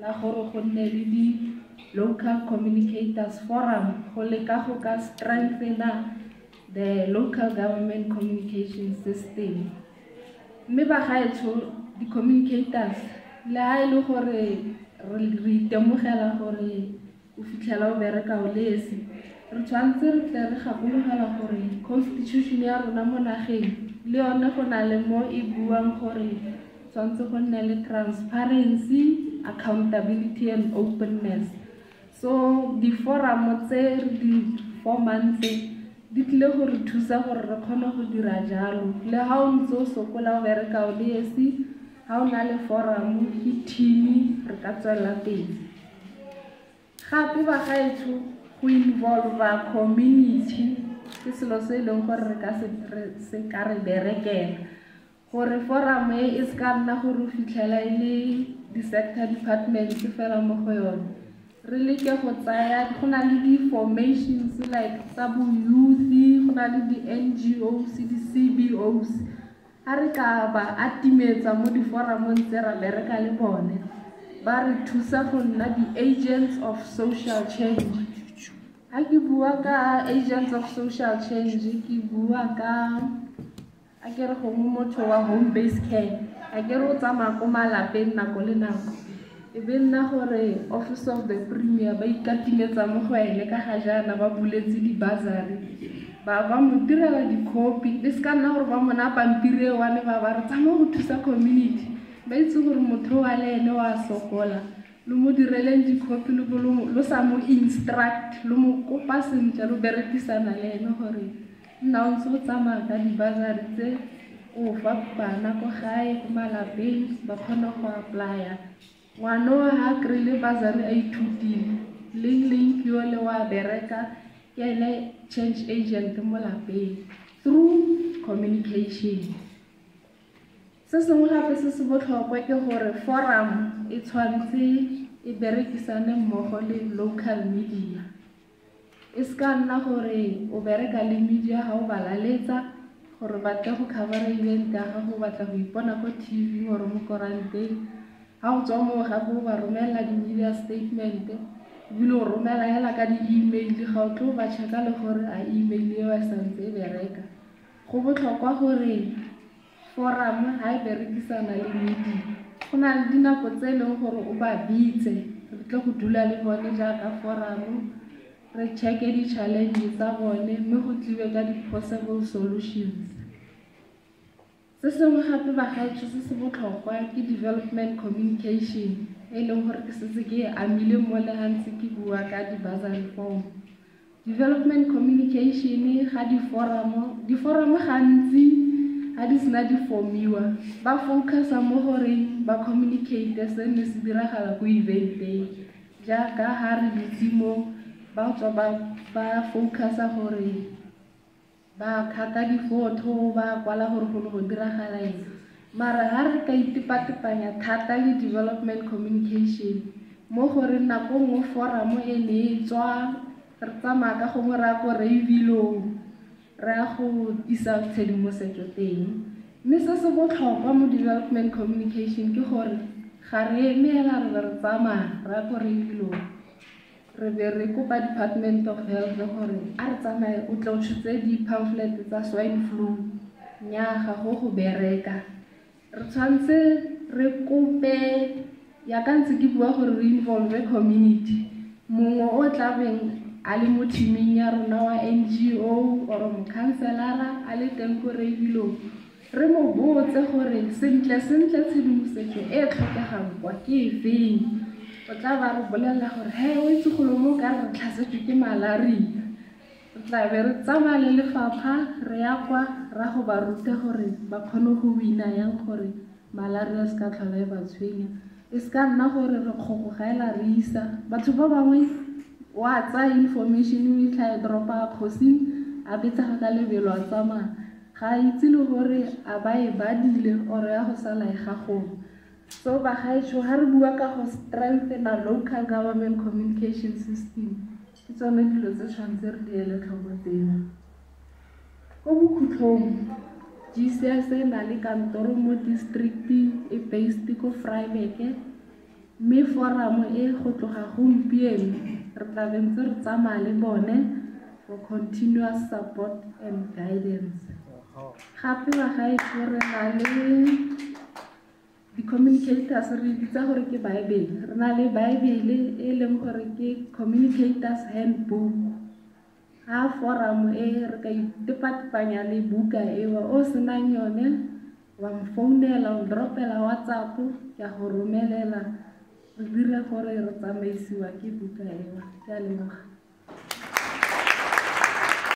la gore go nne le di-local communicators forum. Go leka go ka strengthena the local government communication system. Mme bagaetsho di-communicators le ga e le gore re itemogela gore o fitlhela o bereka o lesi re tshwanetse re tle re gakologelwa gore constitution ya rona mo nageng le yone go na le mo e buang gore tshwanetse go nne le transparency accountability and openness. So diforamo tse re di formang tse di tlile go re thusa gore re kgone go dira jalo. Le ga o ntse o sokola o bereka o le esi ga o na le foramo ke team re ka tswelela pele. Gape bagaetsho go involva community ke selo se e leng gore re ka se ka re berekela gore forum e e se ka nna gore o fitlhela e le di-sector departments fela mo go yone. Re leke go tsaya go na le di-formations like tsa bo-youth go na le di-ngos di-cbos a re ka ba atimetsa mo diforamong tse ra bereka le bone ba re thusa go nna di-agents of social change. Ga ke bua ka agents of social change ke bua ka ke re gongwe motho wa home base care a ke o tsamaya ko malapeng nako le nako. E be nna gore office of the premier ba ikatimetsa mo go ene ka ga jaana ba buletse di-bursary ba ba mo direla di-copy le se ka nna gore ba mona pampiri e wane ba ba re tsamaya go thusa community. Ba itse gore motho wa le ene wa sokola lo mo direleng di-copy lo sa mo instruct lo mo kopa sentle lo berekisana le ene gore nna o ntse o tsamaya ka di-bursary tse o fa bana ko gae ko malapeng ba kgone go applya ngwana wa ga kry-ile bursary a ithutile. Leng leng yo le wa bereka ke ene change agent mo lapeng through communication. Se sengwe gape se se botlhokwa ke gore forum e tshwanetse e berekisane mmogo le local media e se ka nna gore o bereka le media ga o ba laletsa gore batle go covera event ya gago batla go ipona ko tv gore mo koranteng ga o tswa moo gape o ba romelela di-media statement ebile o romela hela ka di-email. Ga o tlo ba checka le gore a email eo a santse e bereka. Go botlhokwa gore forum ga e berekisana le media go na le dinako tse e leng gore o ba bitse re tle go dula le bone jaaka forum re checke di-challenge tsa bone mme go tliwe ka di-possible solutions. Se sengwe gape bagaetsho se se botlhokwa ke development communication e leng gore ke setse ke amile mo le gantse ke bua ka di-bursary form. Development communication ga diforamo diforamo gantsi ga di sena di formiwa ba focusa mo goreng ba communicate se se diragala ko eventeng jaaka ga re ditse mo ba tswa ba focusa gore ba khata difoto ba kwala gore go go diragala eng. Mara ga re ka itepatepanya thata le development communication mo gore nako nngwe foramo e ne e tswa re tsamaya ka gongwe re ya ko reivilong re ya go isa tshedimosetso teng. Mme se se botlhokwa mo development communication ke gore ga re emeela re re tsamaya re ya ko reivilong re be re kopa department of health gore a re tsamaye o tle o tshotse di-pamphlet tsa swine flu nnyaa ga go go bereka. Re tshwanetse re kope ntse ke bua gore re involve community. Mongwe o tlabeng a le mo teaming ya rona wa ngo or mokhanselara a le teng ko re mo botse gore sentle sentle tshedimosetso e tlhokegang kwa ke o tla ba re bolelela gore he o itse golo mo ka re tlhasetswe ke malaria. Re tla be re tsamaya le lefapha re ya kwa ra go ba ruta gore ba kgone go wina yang gore malaria se ka tlhola e ba tshwenya. E se ka nna gore re kgogo ga ela re isa. Batho ba bangwe wa tsaya information o itlha e dropa kgosing a betsega ka lebelo a tsamaya. Ga a itse le gore a ba e badile or ya go sala e gagong so bagaetsho ga re bua ka go strengthena local government communication system ke tsone dilo tse tshwanetse re di ele tlhoko tseo ko bokhutlhong gcs e na le kantoro mo districting e based ko vryburg mme foramo e go tloga gompieno re tla be ntse re tsamaya le bone for continuous support and guidance. Gape bagaetsho re na le di-communicators re bitsa gore ke bible. Re na le bible e leng gore ke communicators handbook. Ga forum e re ka itepatepanya le buka eo o senang yone wa mfounela o dropela whatsapp ke a go romelela re dire gore re tsamaisiwa ke buka eo. Ke a leboga